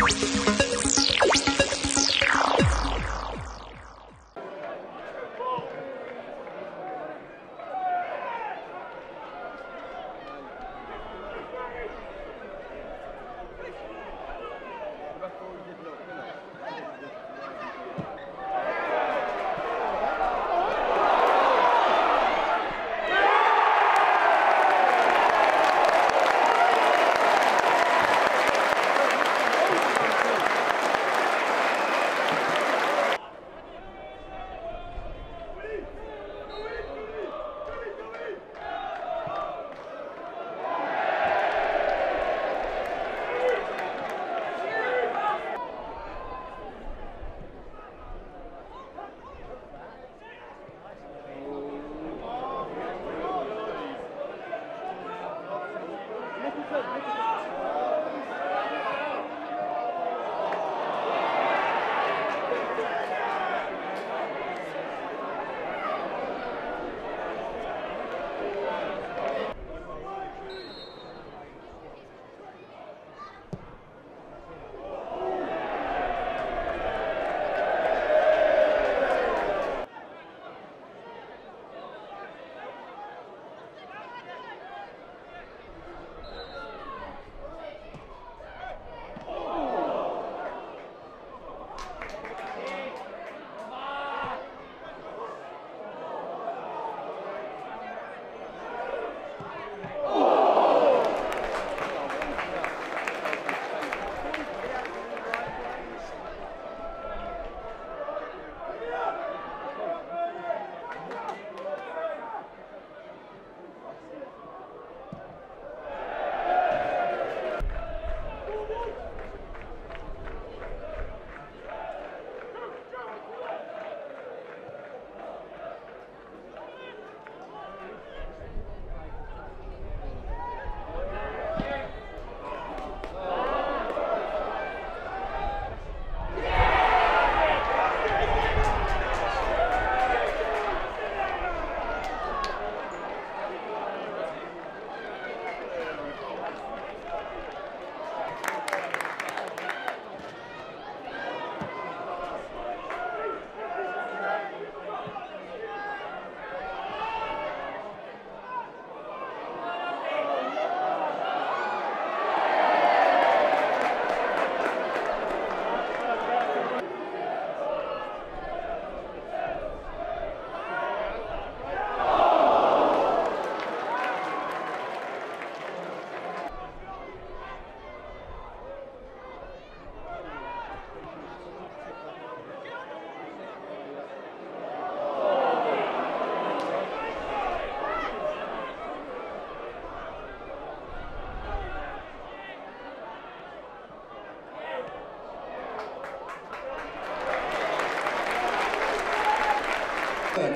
え?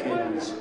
Americans